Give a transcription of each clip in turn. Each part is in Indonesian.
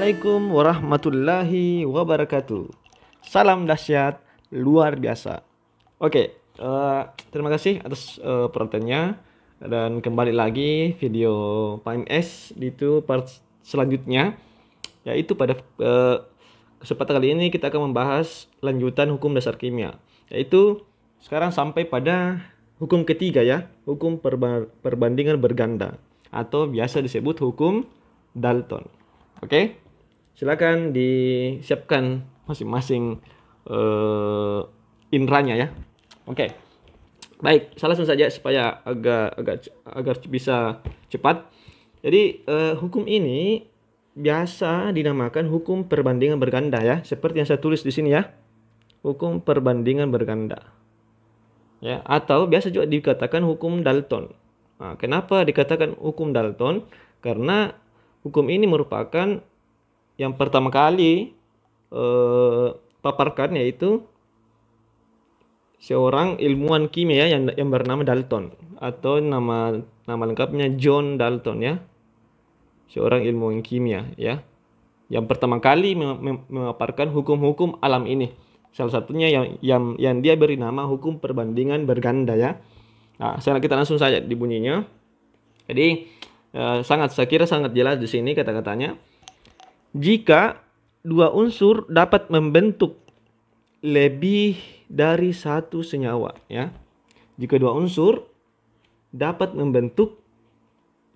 Assalamualaikum warahmatullahi wabarakatuh. Salam dahsyat luar biasa. Oke, uh, terima kasih atas uh, perhatiannya dan kembali lagi video PMS itu part selanjutnya yaitu pada uh, kesempatan kali ini kita akan membahas lanjutan hukum dasar kimia yaitu sekarang sampai pada hukum ketiga ya, hukum perba perbandingan berganda atau biasa disebut hukum Dalton. Oke, silakan disiapkan masing-masing uh, inranya ya. Oke, baik, saya langsung saja supaya agak agak agar bisa cepat. Jadi uh, hukum ini biasa dinamakan hukum perbandingan berganda ya, seperti yang saya tulis di sini ya. Hukum perbandingan berganda. Ya, atau biasa juga dikatakan hukum Dalton. Nah, kenapa dikatakan hukum Dalton? Karena hukum ini merupakan yang pertama kali eh, paparkan yaitu seorang ilmuwan kimia yang yang bernama Dalton atau nama nama lengkapnya John Dalton ya. Seorang ilmuwan kimia ya. Yang pertama kali memaparkan hukum-hukum alam ini. Salah satunya yang yang yang dia beri nama hukum perbandingan berganda ya. Nah, sekarang kita langsung saja dibunyinya. Jadi Eh, sangat saya kira sangat jelas di sini kata-katanya. Jika dua unsur dapat membentuk lebih dari satu senyawa ya. Jika dua unsur dapat membentuk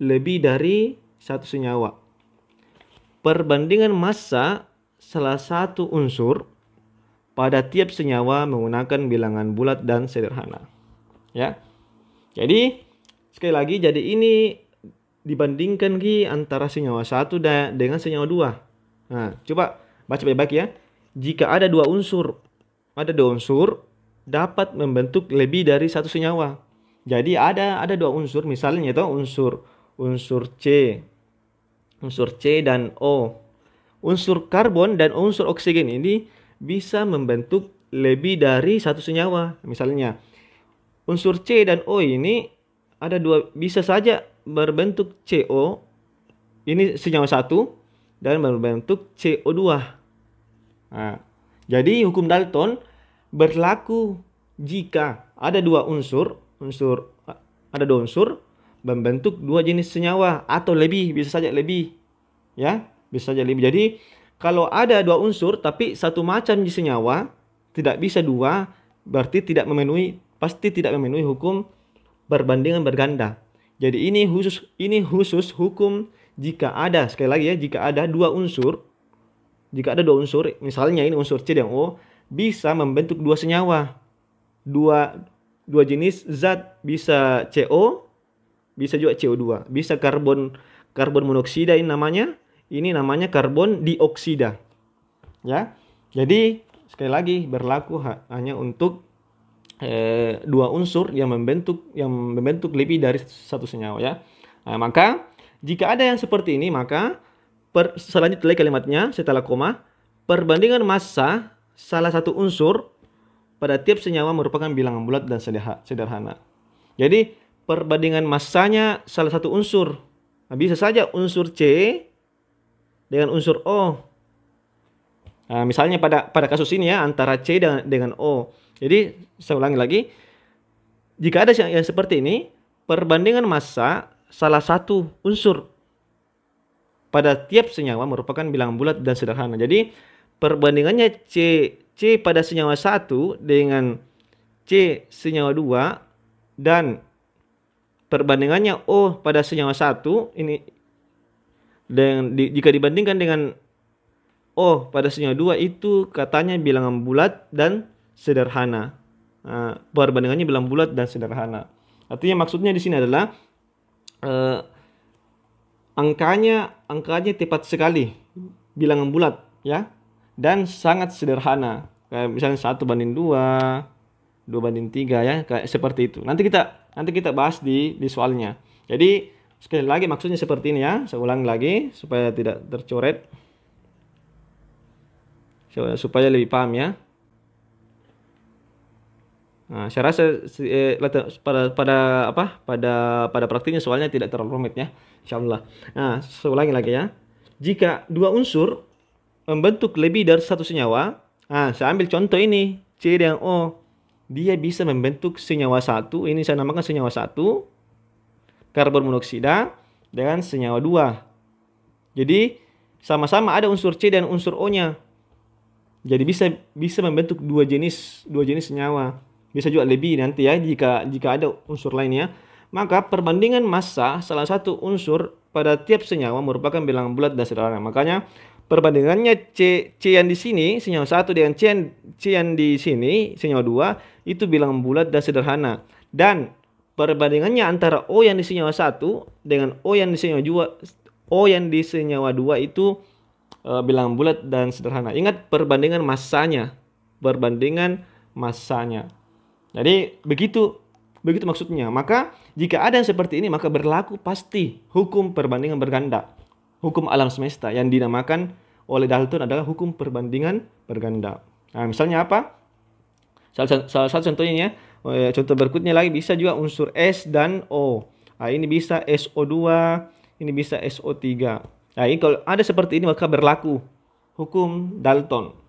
lebih dari satu senyawa. Perbandingan massa salah satu unsur pada tiap senyawa menggunakan bilangan bulat dan sederhana. Ya. Jadi sekali lagi jadi ini dibandingkan ki antara senyawa satu dengan senyawa dua. Nah, coba baca baik-baik ya. Jika ada dua unsur, ada dua unsur dapat membentuk lebih dari satu senyawa. Jadi ada ada dua unsur, misalnya itu unsur unsur C, unsur C dan O. Unsur karbon dan unsur oksigen ini bisa membentuk lebih dari satu senyawa. Misalnya unsur C dan O ini ada dua bisa saja berbentuk CO ini senyawa satu dan berbentuk CO2. Nah, jadi hukum Dalton berlaku jika ada dua unsur, unsur ada dua unsur membentuk dua jenis senyawa atau lebih, bisa saja lebih. Ya, bisa saja lebih. Jadi kalau ada dua unsur tapi satu macam jenis senyawa tidak bisa dua, berarti tidak memenuhi pasti tidak memenuhi hukum perbandingan berganda. Jadi ini khusus ini khusus hukum jika ada sekali lagi ya jika ada dua unsur jika ada dua unsur misalnya ini unsur C dan O bisa membentuk dua senyawa. Dua dua jenis zat bisa CO bisa juga CO2 bisa karbon karbon monoksida ini namanya ini namanya karbon dioksida. Ya jadi sekali lagi berlaku hanya untuk eh, dua unsur yang membentuk yang membentuk lebih dari satu senyawa ya. Nah, maka jika ada yang seperti ini maka per, selanjutnya kalimatnya setelah koma perbandingan massa salah satu unsur pada tiap senyawa merupakan bilangan bulat dan sederhana. Jadi perbandingan massanya salah satu unsur. Nah, bisa saja unsur C dengan unsur O. Nah, misalnya pada pada kasus ini ya antara C dengan dengan O. Jadi saya ulangi lagi, jika ada yang, yang seperti ini, perbandingan massa salah satu unsur pada tiap senyawa merupakan bilangan bulat dan sederhana. Jadi perbandingannya C C pada senyawa satu dengan C senyawa dua dan perbandingannya O pada senyawa satu ini dan di, jika dibandingkan dengan O pada senyawa dua itu katanya bilangan bulat dan sederhana. Uh, perbandingannya bilang bulat dan sederhana. Artinya maksudnya di sini adalah uh, angkanya angkanya tepat sekali bilangan bulat ya. Dan sangat sederhana. Kayak misalnya satu banding dua dua banding tiga ya. Kayak seperti itu. Nanti kita nanti kita bahas di di soalnya. Jadi sekali lagi maksudnya seperti ini ya. Saya ulang lagi supaya tidak tercoret. Supaya lebih paham ya Nah, saya rasa eh, pada pada apa pada pada praktiknya soalnya tidak terlalu rumit ya, insyaallah. Nah, saya ulangi lagi ya. jika dua unsur membentuk lebih dari satu senyawa, nah saya ambil contoh ini, C dan O. Dia bisa membentuk senyawa satu, ini saya namakan senyawa satu, karbon monoksida, dengan senyawa dua. Jadi sama-sama ada unsur C dan unsur O-nya. Jadi bisa bisa membentuk dua jenis dua jenis senyawa. Bisa juga lebih nanti ya jika jika ada unsur lainnya. Maka perbandingan massa salah satu unsur pada tiap senyawa merupakan bilangan bulat dan sederhana. Makanya perbandingannya C C yang di sini senyawa satu dengan C yang, C yang di sini senyawa dua itu bilangan bulat dan sederhana. Dan perbandingannya antara O yang di senyawa satu dengan O yang di senyawa dua O yang di senyawa dua itu uh, bilangan bulat dan sederhana. Ingat perbandingan massanya, perbandingan massanya. Jadi begitu begitu maksudnya. Maka jika ada yang seperti ini maka berlaku pasti hukum perbandingan berganda. Hukum alam semesta yang dinamakan oleh Dalton adalah hukum perbandingan berganda. Nah, misalnya apa? Salah, salah satu contohnya ya, oh, contoh berikutnya lagi bisa juga unsur S dan O. Nah, ini bisa SO2, ini bisa SO3. Nah, ini kalau ada seperti ini maka berlaku hukum Dalton.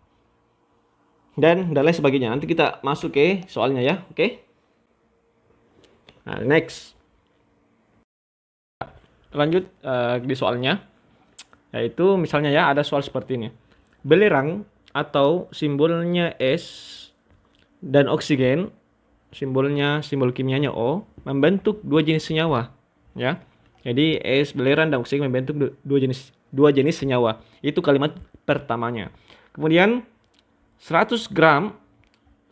Dan dan lain sebagainya. Nanti kita masuk ke soalnya ya, oke? Okay? Nah, next. Lanjut uh, di soalnya. Yaitu misalnya ya ada soal seperti ini. Belerang atau simbolnya S dan oksigen, simbolnya simbol kimianya O, membentuk dua jenis senyawa, ya. Jadi es belerang dan oksigen membentuk dua jenis dua jenis senyawa. Itu kalimat pertamanya. Kemudian 100 gram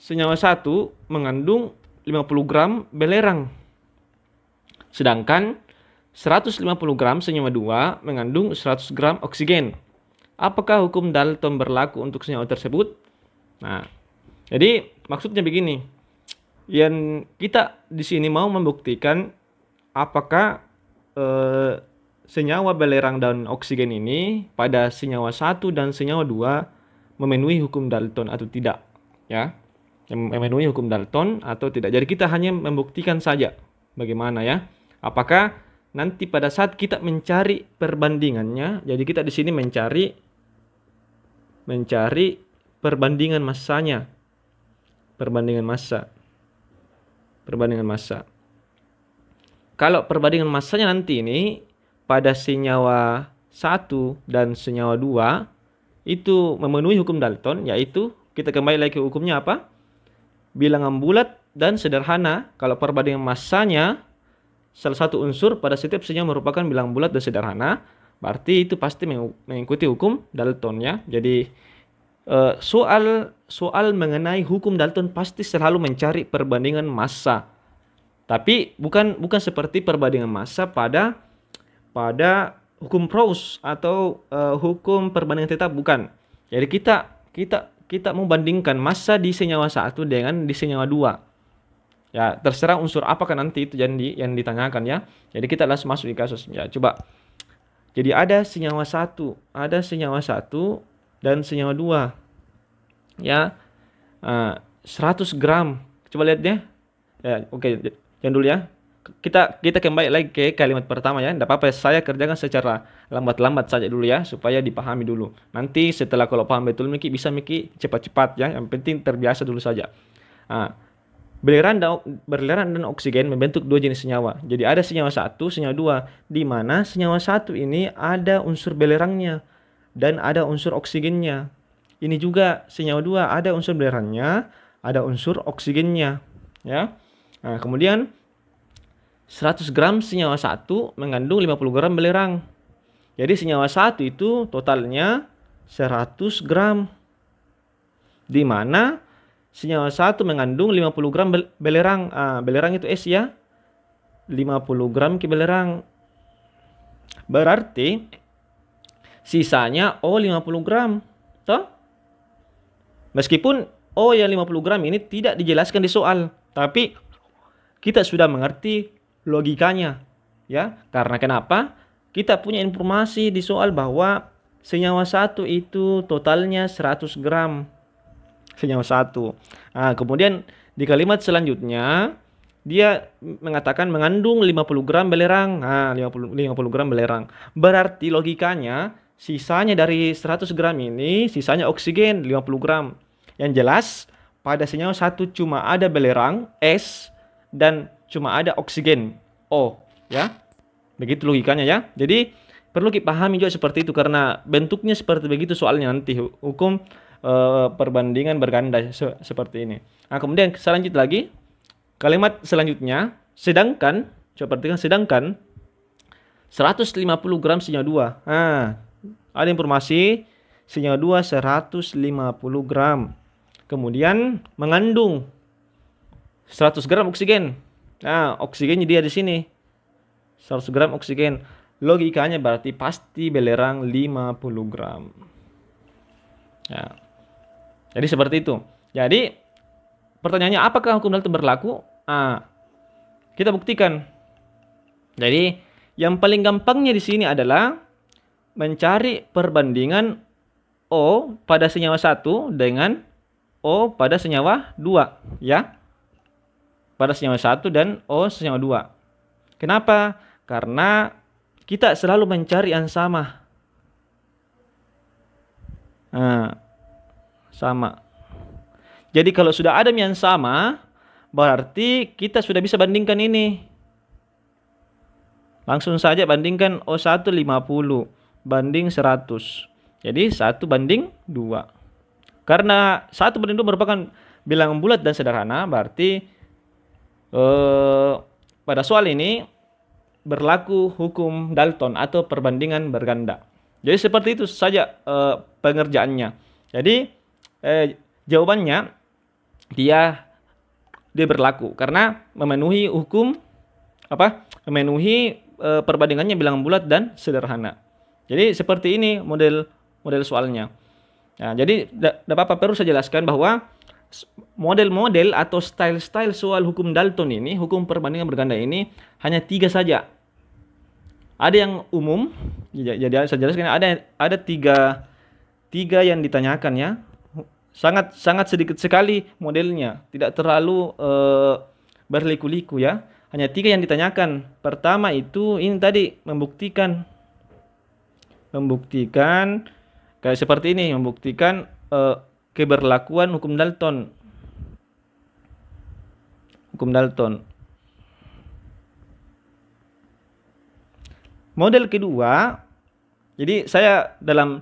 senyawa satu mengandung 50 gram belerang. Sedangkan 150 gram senyawa dua mengandung 100 gram oksigen. Apakah hukum Dalton berlaku untuk senyawa tersebut? Nah, jadi maksudnya begini. Yang kita di sini mau membuktikan apakah eh, senyawa belerang dan oksigen ini pada senyawa satu dan senyawa dua memenuhi hukum Dalton atau tidak ya. Memenuhi hukum Dalton atau tidak. Jadi kita hanya membuktikan saja bagaimana ya. Apakah nanti pada saat kita mencari perbandingannya jadi kita di sini mencari mencari perbandingan massanya perbandingan massa. Perbandingan massa. Kalau perbandingan massanya nanti ini pada senyawa satu dan senyawa dua itu memenuhi hukum Dalton yaitu kita kembali lagi ke hukumnya apa? Bilangan bulat dan sederhana. Kalau perbandingan massanya salah satu unsur pada setiap senyawa merupakan bilangan bulat dan sederhana, berarti itu pasti mengikuti hukum Dalton ya. Jadi eh, soal soal mengenai hukum Dalton pasti selalu mencari perbandingan massa tapi bukan bukan seperti perbandingan massa pada pada hukum Proust atau uh, hukum perbandingan tetap bukan. Jadi kita kita kita membandingkan massa di senyawa satu dengan di senyawa dua. Ya, terserah unsur apakah nanti itu yang di, yang ditanyakan ya. Jadi kita langsung masuk di kasus. Ya, coba. Jadi ada senyawa satu, ada senyawa satu dan senyawa dua. Ya, uh, eh, 100 gram. Coba lihat deh. Ya, oke. Okay yang dulu ya kita kita kembali lagi ke kalimat pertama ya. Tidak apa-apa saya kerjakan secara lambat-lambat saja dulu ya supaya dipahami dulu. Nanti setelah kalau paham betul Miki bisa Miki cepat-cepat ya. Yang penting terbiasa dulu saja. Nah, belerang dan belerang dan oksigen membentuk dua jenis senyawa. Jadi ada senyawa satu senyawa dua. Di mana senyawa satu ini ada unsur belerangnya dan ada unsur oksigennya. Ini juga senyawa dua ada unsur belerangnya ada unsur oksigennya ya. Nah, kemudian 100 gram senyawa satu mengandung 50 gram belerang. Jadi senyawa satu itu totalnya 100 gram. Di mana senyawa satu mengandung 50 gram belerang. Ah, belerang itu S ya. 50 gram ke belerang. Berarti sisanya O 50 gram. Toh? Meskipun O yang 50 gram ini tidak dijelaskan di soal. Tapi kita sudah mengerti logikanya ya. Karena kenapa? Kita punya informasi di soal bahwa senyawa satu itu totalnya 100 gram. Senyawa satu. Nah, kemudian di kalimat selanjutnya dia mengatakan mengandung 50 gram belerang. Nah 50, 50 gram belerang. Berarti logikanya sisanya dari 100 gram ini, sisanya oksigen 50 gram. Yang jelas, pada senyawa satu cuma ada belerang, S, dan cuma ada oksigen, O. Ya, Begitu logikanya ya. Jadi, perlu kita pahami juga seperti itu, karena bentuknya seperti begitu soalnya nanti hukum uh, perbandingan berganda se seperti ini. Nah, kemudian selanjutnya lagi, kalimat selanjutnya, sedangkan, coba perhatikan, sedangkan 150 gram senyawa 2. Nah, ada informasi senyawa 2 150 gram. Kemudian mengandung 100 gram oksigen. Nah, oksigennya dia di sini. 100 gram oksigen. Logikanya berarti pasti belerang 50 gram. Ya. Jadi seperti itu. Jadi pertanyaannya apakah hukum Dalton berlaku? Ah, kita buktikan. Jadi yang paling gampangnya di sini adalah mencari perbandingan O pada senyawa satu dengan O pada senyawa dua, ya. Pada senyawa satu dan O senyawa dua. Kenapa? Karena kita selalu mencari yang sama. Nah, sama. Jadi kalau sudah ada yang sama, berarti kita sudah bisa bandingkan ini. Langsung saja bandingkan O1 50 banding 100. Jadi 1 banding 2. Karena 1 banding 2 merupakan bilangan bulat dan sederhana, berarti eh, pada soal ini berlaku hukum Dalton atau perbandingan berganda. Jadi seperti itu saja eh, pengerjaannya. Jadi eh, jawabannya dia dia berlaku karena memenuhi hukum apa? Memenuhi e, perbandingannya bilangan bulat dan sederhana. Jadi seperti ini model model soalnya. Nah, jadi tidak apa-apa perlu saya jelaskan bahwa model-model atau style-style soal hukum Dalton ini, hukum perbandingan berganda ini hanya tiga saja. Ada yang umum, jadi saya jelaskan ada ada tiga tiga yang ditanyakan ya. Sangat sangat sedikit sekali modelnya, tidak terlalu uh, berliku-liku ya. Hanya tiga yang ditanyakan. Pertama itu ini tadi membuktikan membuktikan kayak seperti ini, membuktikan uh, keberlakuan hukum Dalton. Hukum Dalton. Model kedua, jadi saya dalam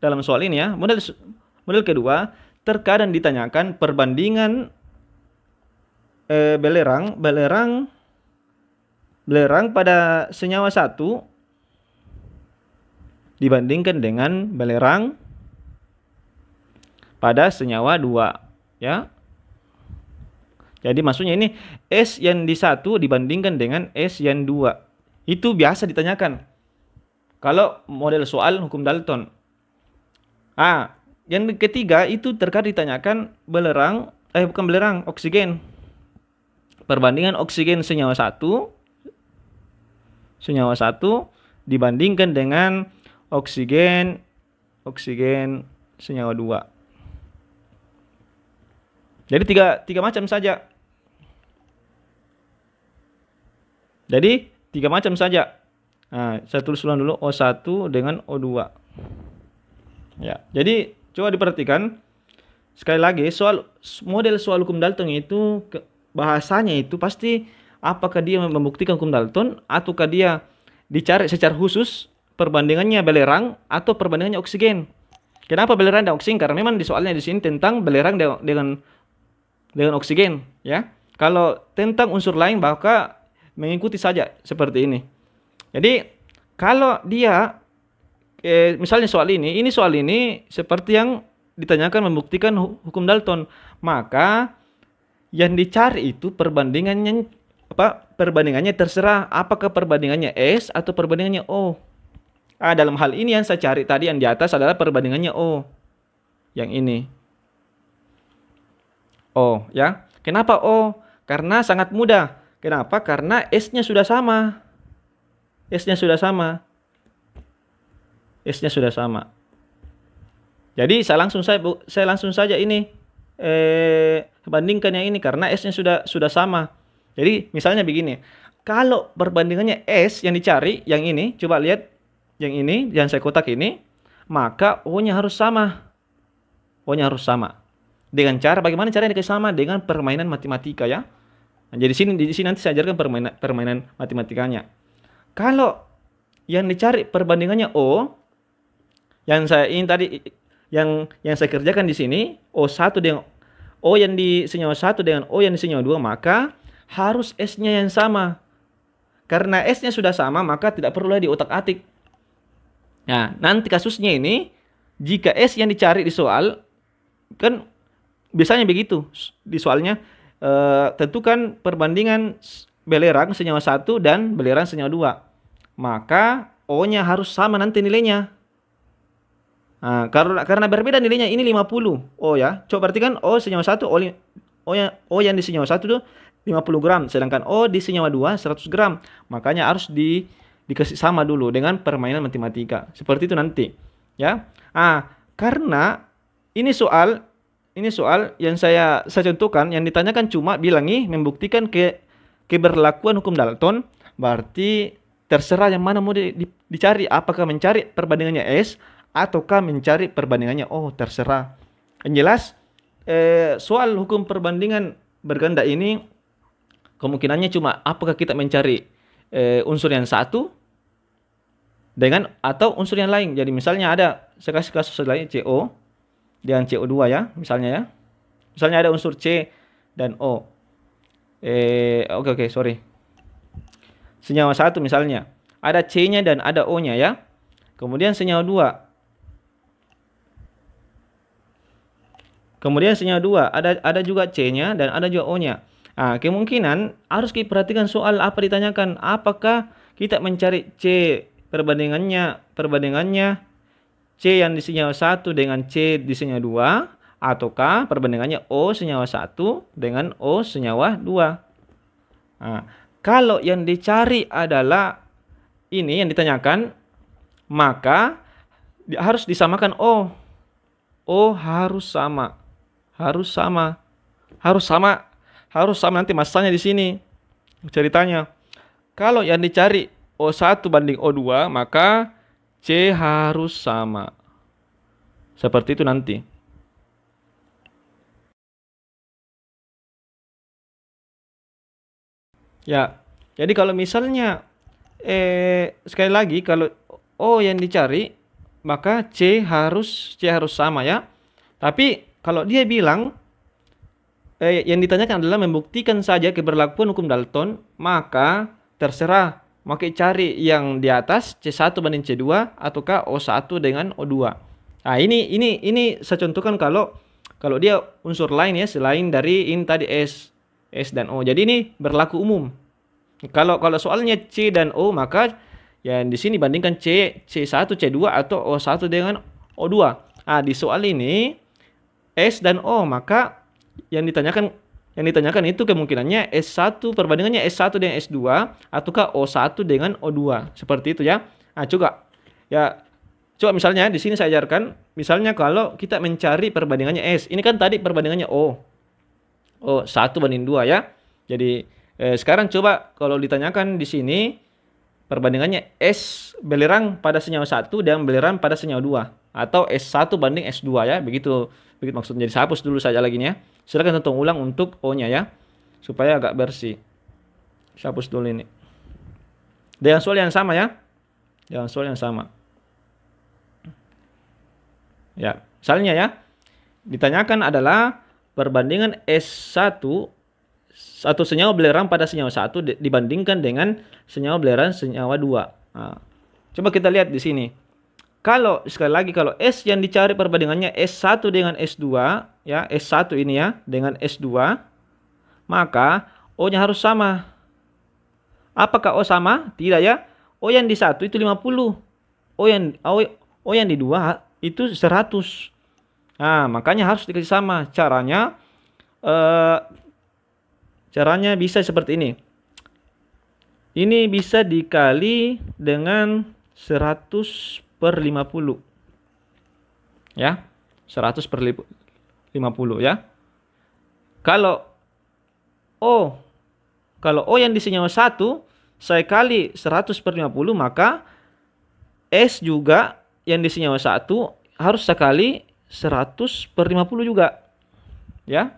dalam soal ini ya, model model kedua terkadang ditanyakan perbandingan eh, belerang belerang belerang pada senyawa satu dibandingkan dengan belerang pada senyawa dua ya. Jadi maksudnya ini S yang di satu dibandingkan dengan S yang dua. Itu biasa ditanyakan. Kalau model soal hukum Dalton. Ah yang ketiga itu terkadang ditanyakan belerang eh bukan belerang oksigen. Perbandingan oksigen senyawa satu senyawa satu dibandingkan dengan oksigen oksigen senyawa dua. Jadi tiga, tiga macam saja. Jadi tiga macam saja. Nah, saya tulis ulang dulu O1 dengan O2. Ya, jadi coba diperhatikan sekali lagi soal model soal hukum Dalton itu bahasanya itu pasti apakah dia membuktikan hukum Dalton ataukah dia dicari secara khusus perbandingannya belerang atau perbandingannya oksigen. Kenapa belerang dan oksigen? Karena memang di soalnya di sini tentang belerang dengan dengan oksigen, ya. Kalau tentang unsur lain maka mengikuti saja seperti ini. Jadi kalau dia eh, misalnya soal ini, ini soal ini seperti yang ditanyakan membuktikan hukum Dalton, maka yang dicari itu perbandingannya apa perbandingannya terserah apakah perbandingannya S atau perbandingannya O. Ah, dalam hal ini yang saya cari tadi yang di atas adalah perbandingannya O. Yang ini. O, ya. Kenapa O? Karena sangat mudah. Kenapa? Karena S-nya sudah sama. S-nya sudah sama. S-nya sudah sama. Jadi saya langsung saya saya langsung saja ini eh bandingkan yang ini karena S-nya sudah sudah sama. Jadi misalnya begini, kalau perbandingannya S yang dicari yang ini, coba lihat yang ini, yang saya kotak ini, maka O-nya harus sama. O-nya harus sama. Dengan cara bagaimana caranya dikasih sama dengan permainan matematika ya. Nah, jadi sini di sini nanti saya ajarkan permainan permainan matematikanya. Kalau yang dicari perbandingannya O yang saya ini tadi yang yang saya kerjakan di sini O1 dengan O yang di senyawa 1 dengan O yang di senyawa 2 maka harus S-nya yang sama. Karena S-nya sudah sama maka tidak perlu lagi diotak-atik. Nah, nanti kasusnya ini jika S yang dicari di soal kan biasanya begitu di soalnya uh, tentukan perbandingan belerang senyawa satu dan belerang senyawa dua. Maka O-nya harus sama nanti nilainya. Nah, karena karena berbeda nilainya ini 50 O ya. Coba perhatikan O senyawa satu O, o, yang, o yang di senyawa satu itu 50 gram. Sedangkan O di senyawa 2 100 gram. Makanya harus di dikasih sama dulu dengan permainan matematika. Seperti itu nanti. Ya. Ah, karena ini soal ini soal yang saya saya contohkan yang ditanyakan cuma bilang nih membuktikan ke keberlakuan hukum Dalton berarti terserah yang mana mau di, di, dicari apakah mencari perbandingannya S ataukah mencari perbandingannya oh terserah. Yang jelas eh, soal hukum perbandingan berganda ini kemungkinannya cuma apakah kita mencari eh, unsur yang satu dengan atau unsur yang lain. Jadi misalnya ada saya kasih kasus lain CO dengan CO2 ya, misalnya ya. Misalnya ada unsur C dan O. Eh, oke okay, oke, okay, sorry. Senyawa satu misalnya, ada C-nya dan ada O-nya ya. Kemudian senyawa dua. Kemudian senyawa dua, ada ada juga C-nya dan ada juga O-nya. Nah, kemungkinan harus diperhatikan soal apa ditanyakan. Apakah kita mencari C perbandingannya perbandingannya C yang di senyawa 1 dengan C di senyawa 2 ataukah perbandingannya O senyawa 1 dengan O senyawa 2. Nah, kalau yang dicari adalah ini yang ditanyakan maka harus disamakan O. O harus sama. Harus sama. Harus sama. Harus sama nanti masanya di sini. Ceritanya. Kalau yang dicari O1 banding O2 maka C harus sama. Seperti itu nanti. Ya, jadi kalau misalnya eh sekali lagi kalau O yang dicari maka C harus C harus sama ya. Tapi kalau dia bilang eh, yang ditanyakan adalah membuktikan saja keberlakuan hukum Dalton, maka terserah mau cari yang di atas C1 banding C2 ataukah O1 dengan O2. Nah, ini ini ini saya contohkan kalau kalau dia unsur lain ya selain dari ini tadi S, S dan O. Jadi ini berlaku umum. Kalau kalau soalnya C dan O maka ya di sini bandingkan C C1 C2 atau O1 dengan O2. Nah, di soal ini S dan O maka yang ditanyakan yang ditanyakan itu kemungkinannya S1 perbandingannya S1 dengan S2 ataukah O1 dengan O2. Seperti itu ya. Nah, coba ya coba misalnya di sini saya ajarkan misalnya kalau kita mencari perbandingannya S. Ini kan tadi perbandingannya O. O 1 banding 2 ya. Jadi eh, sekarang coba kalau ditanyakan di sini perbandingannya S belerang pada senyawa 1 dan belerang pada senyawa 2 atau S1 banding S2 ya. Begitu begitu maksudnya. Jadi saya hapus dulu saja lagi nih ya. Silakan tonton ulang untuk O-nya ya. Supaya agak bersih. Saya hapus dulu ini. Dengan soal yang sama ya. Dengan soal yang sama. Ya, misalnya ya. Ditanyakan adalah perbandingan S1 satu senyawa belerang pada senyawa 1 dibandingkan dengan senyawa belerang senyawa 2. Nah, coba kita lihat di sini. Kalau sekali lagi kalau S yang dicari perbandingannya S1 dengan S2 ya S1 ini ya dengan S2 maka O-nya harus sama. Apakah O sama? Tidak ya. O yang di 1 itu 50. O yang O, o yang di 2 itu 100. Nah, makanya harus dikasih sama. Caranya eh, caranya bisa seperti ini. Ini bisa dikali dengan 100 per 50. Ya. 100 per 50 ya. Kalau O kalau O yang di senyawa 1 saya kali 100 per 50 maka S juga yang di senyawa satu harus sekali 100 per 50 juga. Ya.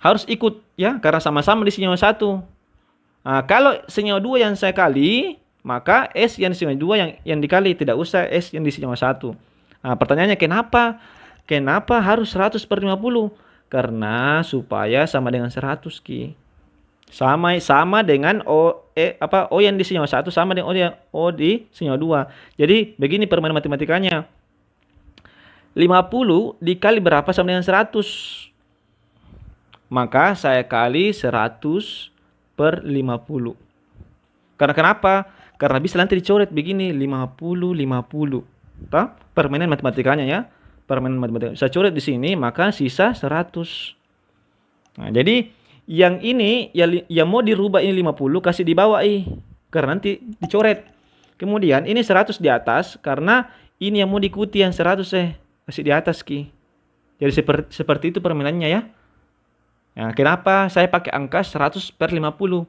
Harus ikut ya karena sama-sama di senyawa satu. Nah, kalau senyawa dua yang saya kali, maka S yang di senyawa dua yang yang dikali tidak usah S yang di senyawa satu. Nah, pertanyaannya kenapa? Kenapa harus 100 per 50? Karena supaya sama dengan 100 ki sama sama dengan O e apa O yang di senyawa satu sama dengan O yang O di senyawa dua. Jadi begini permainan matematikanya. 50 dikali berapa sama dengan 100? Maka saya kali 100 per 50. Karena kenapa? Karena bisa nanti dicoret begini 50 50. Toh? Permainan matematikanya ya. Permainan matematika. Saya coret di sini maka sisa 100. Nah, jadi yang ini yang, yang mau dirubah ini 50 kasih di bawah ih karena nanti dicoret kemudian ini 100 di atas karena ini yang mau diikuti yang 100 eh kasih di atas ki jadi seperti seperti itu permainannya ya Nah, kenapa saya pakai angka 100 per 50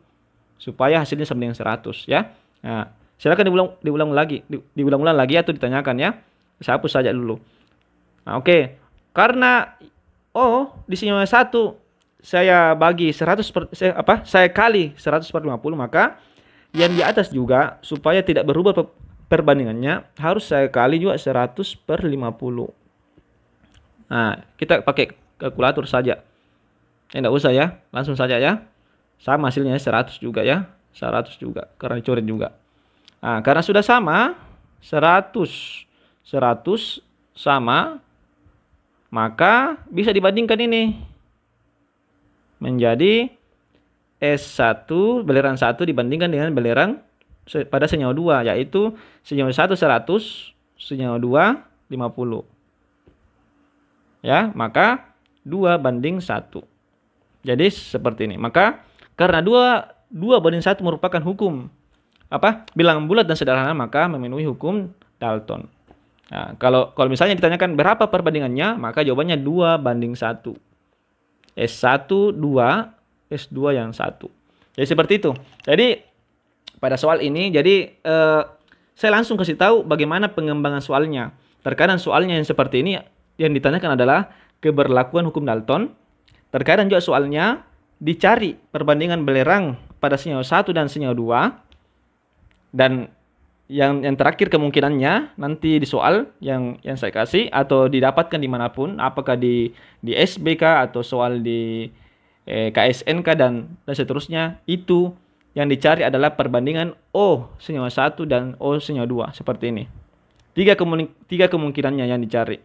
supaya hasilnya sama dengan 100 ya. Nah, silakan diulang diulang lagi di, diulang-ulang lagi atau ditanyakan ya. Saya hapus saja dulu. Nah, oke. Okay. karena oh di sini satu saya bagi 100 per, saya, apa saya kali 100 per 50 maka yang di atas juga supaya tidak berubah perbandingannya harus saya kali juga 100 per 50 nah kita pakai kalkulator saja tidak usah ya langsung saja ya. Sama hasilnya 100 juga ya 100 juga karena dicoret juga. Nah karena sudah sama 100 100 sama maka bisa dibandingkan ini menjadi S1 belerang 1 dibandingkan dengan belerang pada senyawa 2 yaitu senyawa 1 100 senyawa 2 50 ya maka 2 banding 1 jadi seperti ini maka karena 2 2 banding 1 merupakan hukum apa bilangan bulat dan sederhana maka memenuhi hukum Dalton nah, kalau kalau misalnya ditanyakan berapa perbandingannya maka jawabannya 2 banding 1 S1 2, S2 yang 1. Jadi seperti itu. Jadi pada soal ini jadi eh, saya langsung kasih tahu bagaimana pengembangan soalnya. Terkadang soalnya yang seperti ini yang ditanyakan adalah keberlakuan hukum Dalton. Terkadang juga soalnya dicari perbandingan belerang pada senyawa 1 dan senyawa 2 dan yang yang terakhir kemungkinannya nanti di soal yang yang saya kasih atau didapatkan di mana pun apakah di di SBK atau soal di eh, KSNK dan dan seterusnya itu yang dicari adalah perbandingan O senyawa satu dan O senyawa dua seperti ini. Tiga kemungkin tiga kemungkinannya yang dicari.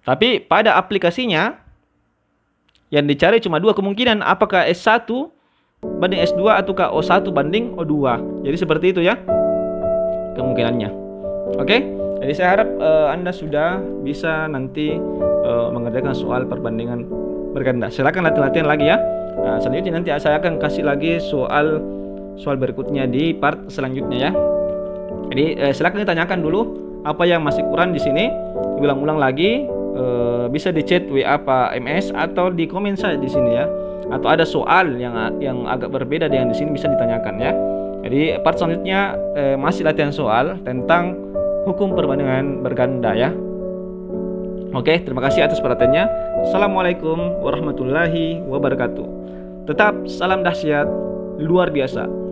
Tapi pada aplikasinya yang dicari cuma dua kemungkinan apakah S1 banding S2 ataukah O1 banding O2 jadi seperti itu ya kemungkinannya. Oke, okay? jadi saya harap uh, Anda sudah bisa nanti uh, mengerjakan soal perbandingan berganda. Silakan latihan-latihan lagi ya. Nah, selanjutnya nanti saya akan kasih lagi soal soal berikutnya di part selanjutnya ya. Jadi eh, silakan ditanyakan dulu apa yang masih kurang di sini. Ulang-ulang lagi eh, bisa di chat WA apa MS atau di komen saja di sini ya. Atau ada soal yang yang agak berbeda dengan di sini bisa ditanyakan ya. Jadi part selanjutnya eh, masih latihan soal tentang hukum perbandingan berganda ya. Oke, terima kasih atas perhatiannya. Assalamualaikum warahmatullahi wabarakatuh. Tetap salam dahsyat luar biasa.